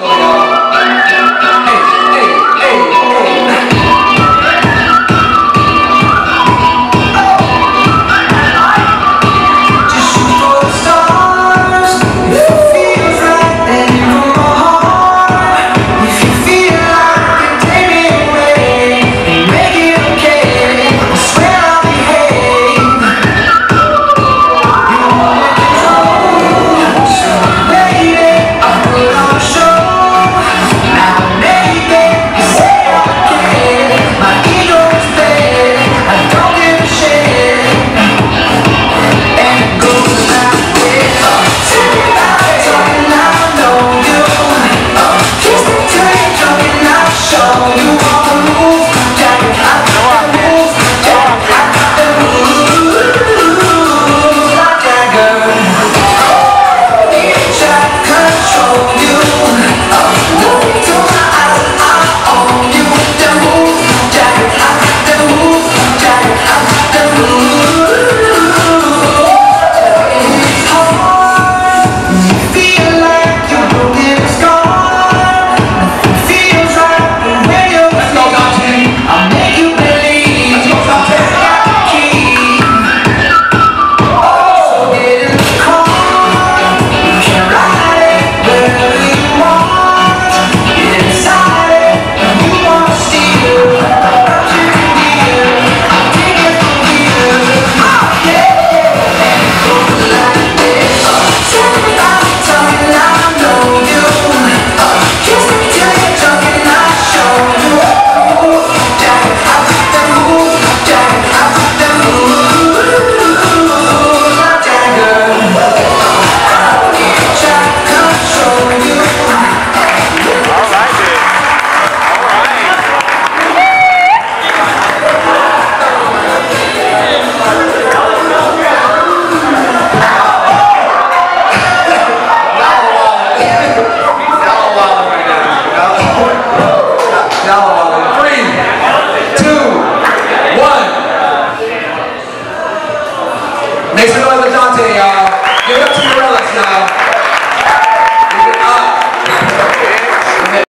Lord. 아 Make some noise with Dante, y'all. Give it up to.